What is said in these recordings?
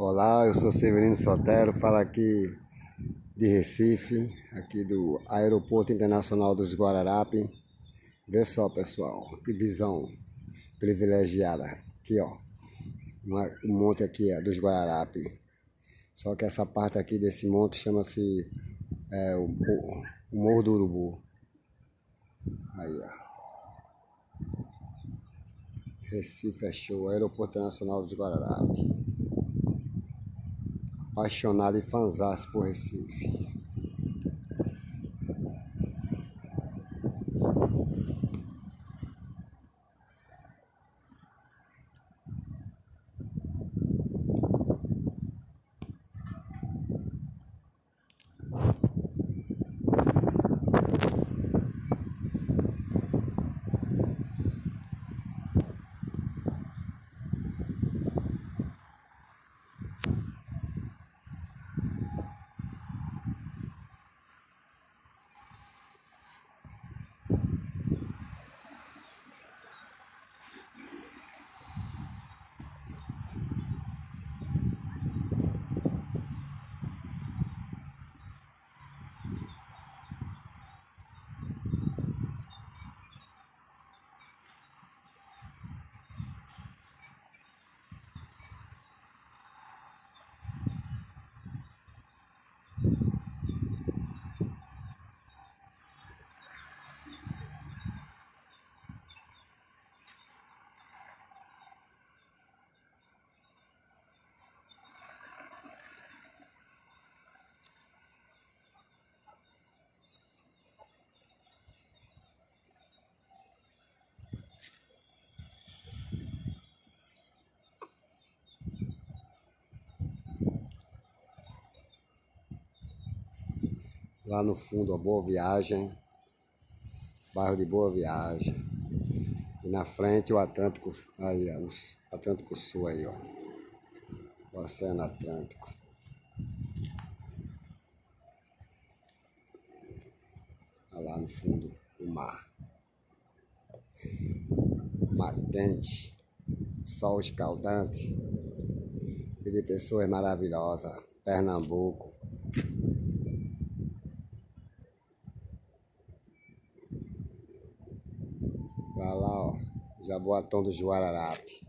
Olá, eu sou Severino Sotero, falo aqui de Recife, aqui do Aeroporto Internacional dos Guararapes. Vê só, pessoal, que visão privilegiada. Aqui, ó, um monte aqui é dos Guararapes. Só que essa parte aqui desse monte chama-se é, o, o, o Morro do Urubu. Aí, ó. Recife fechou, Aeroporto Internacional dos Guararapes apaixonado e fanzás por Recife. Lá no fundo, a Boa Viagem, bairro de Boa Viagem. E na frente o Atlântico, aí, o Atlântico Sul aí, ó. O Oceano Atlântico. Olha lá no fundo, o mar. Mar quente, sol escaldante e de pessoas maravilhosas. Pernambuco. Pra lá, ó. Jaboatão do Juararape.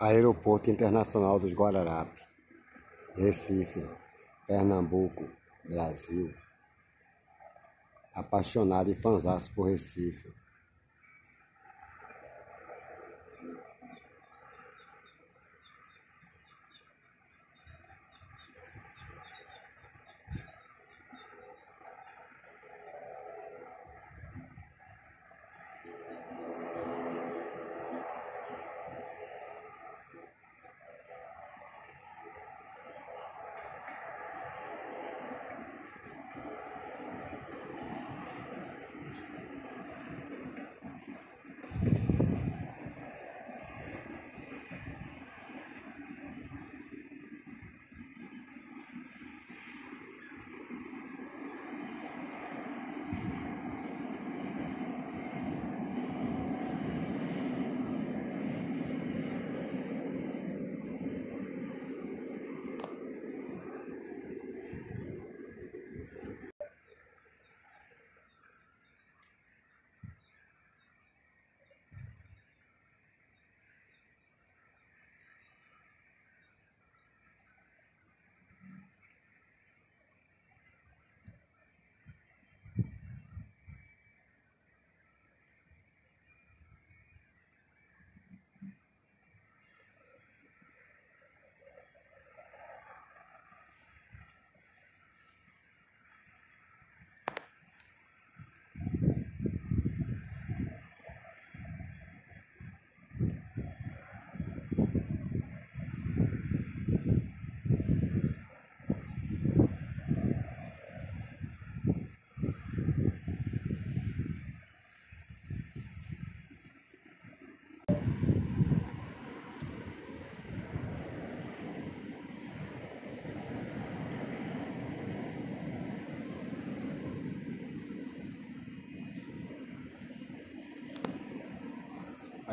Aeroporto Internacional dos Guararapes, Recife, Pernambuco, Brasil. Apaixonado e fanzaço por Recife.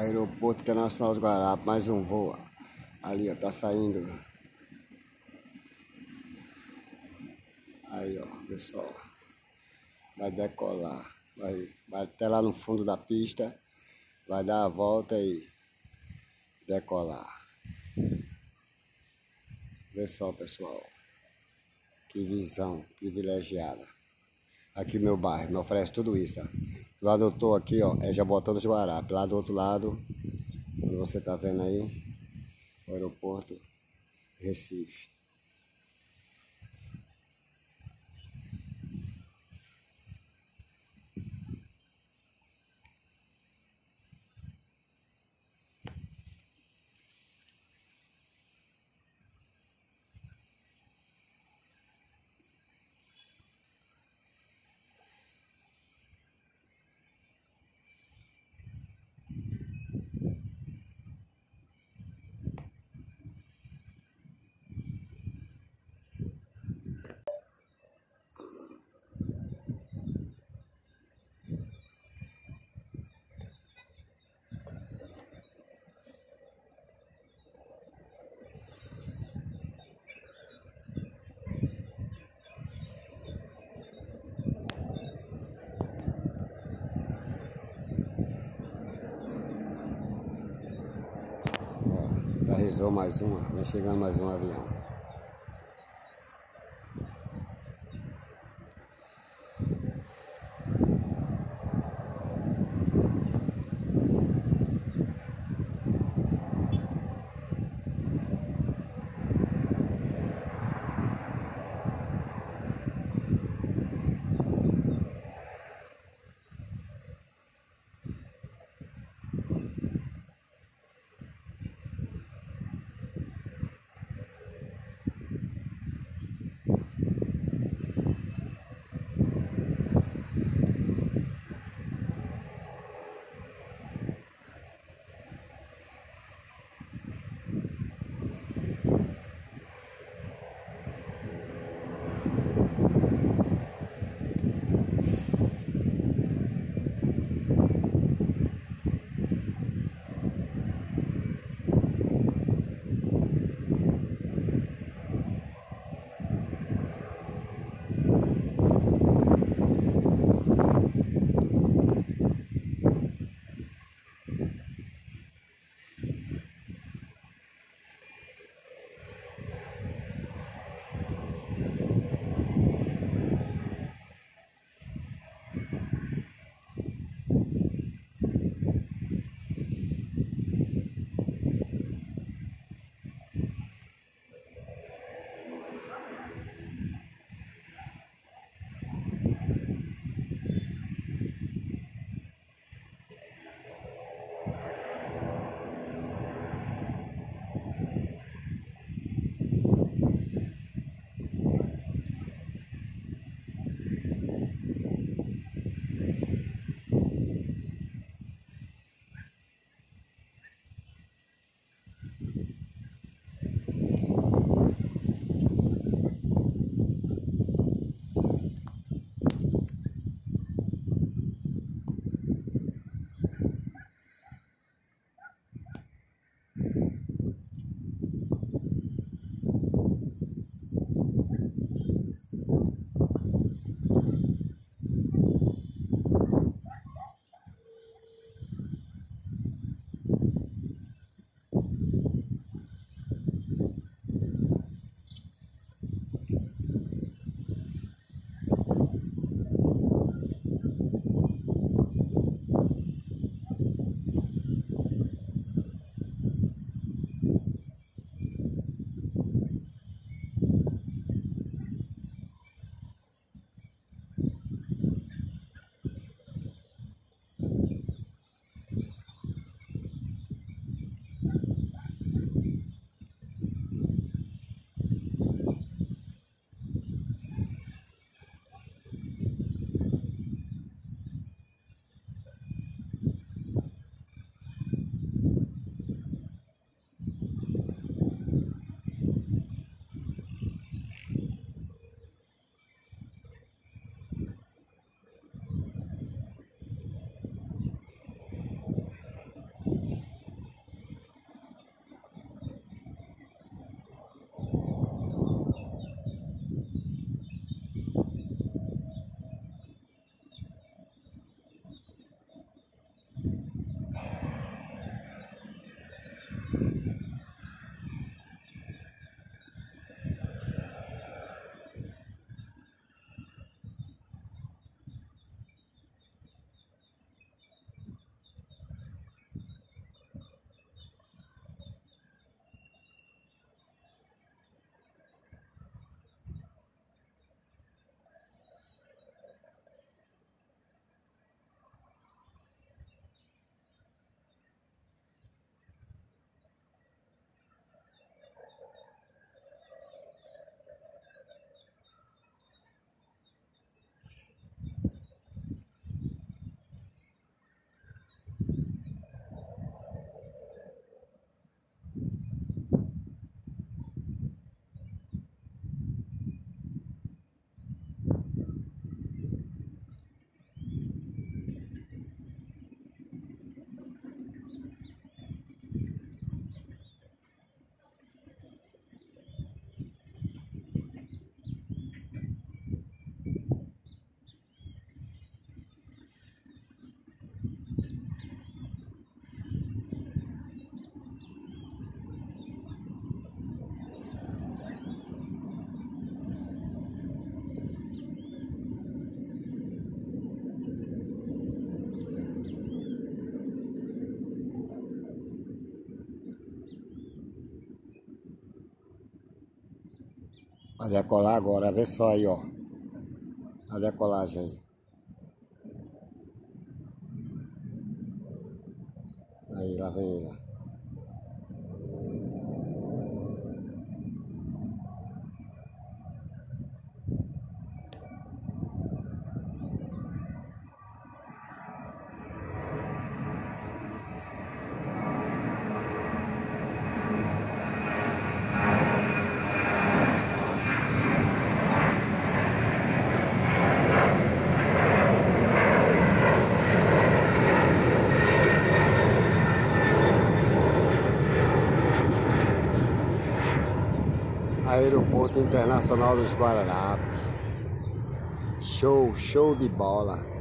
Aeroporto Internacional dos Guarapes, mais um voo. Ali, ó, tá saindo. Aí, ó, pessoal. Vai decolar. Vai, vai até lá no fundo da pista. Vai dar a volta e decolar. Vê só, pessoal. Que visão privilegiada. Aqui meu bairro, me oferece tudo isso, ó. Do lado eu tô aqui, ó, é Jabotão dos Guarapes. Lá do outro lado, onde você tá vendo aí, o aeroporto Recife. Rezou mais uma, vai chegando mais um avião. Vai decolar agora, vê só aí, ó. A decolagem aí. Aí, lá vem ele. Aeroporto Internacional dos Guararapes. Show, show de bola.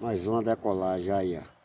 Mais uma decolagem aí, ó.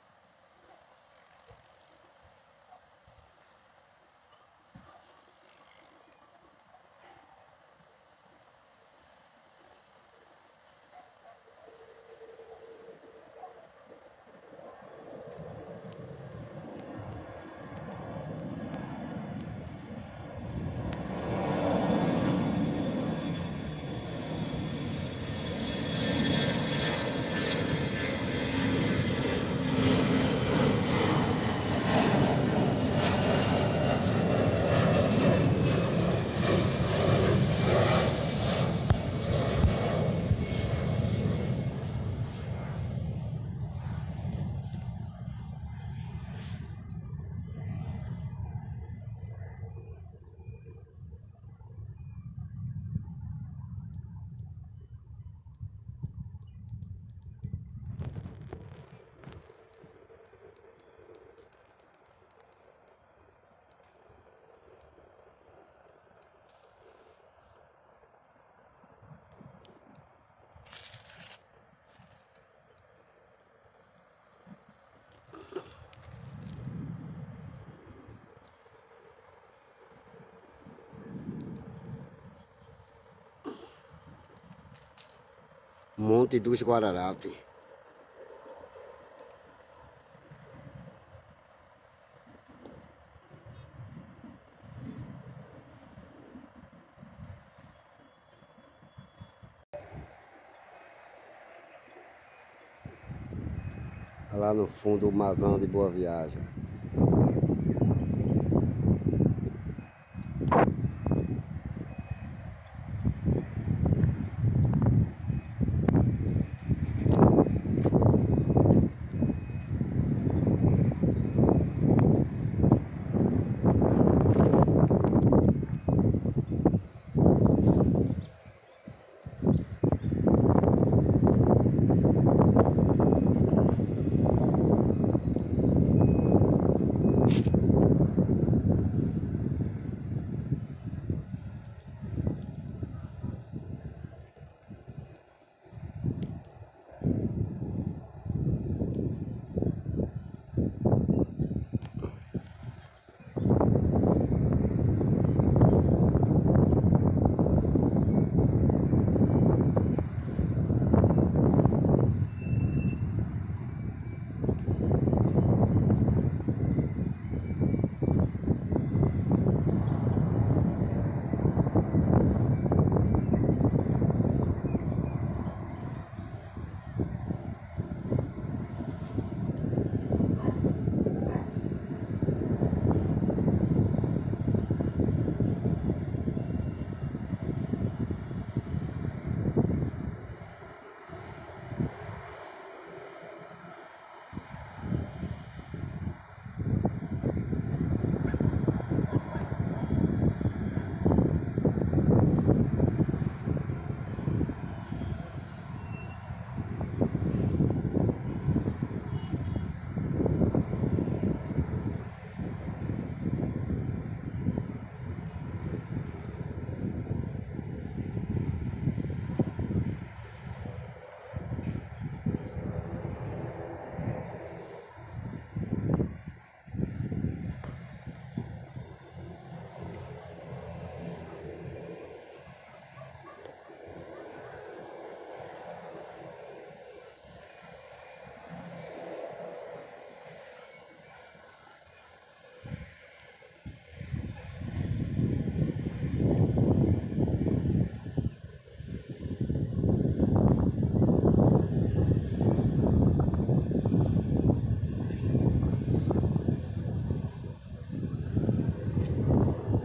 Monte dos Guararapes. Lá no fundo o Mazão de Boa Viagem.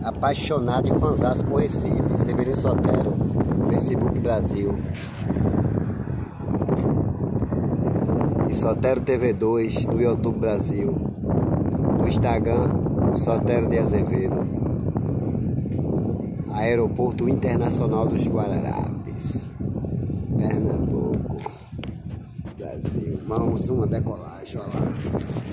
Apaixonado e fãzão por Recife. Severino Sotero, Facebook Brasil. E Sotero TV2 do YouTube Brasil. Do Instagram, Sotero de Azevedo. Aeroporto Internacional dos Guararapes. Pernambuco. Brasil. Vamos uma decolagem, olha lá.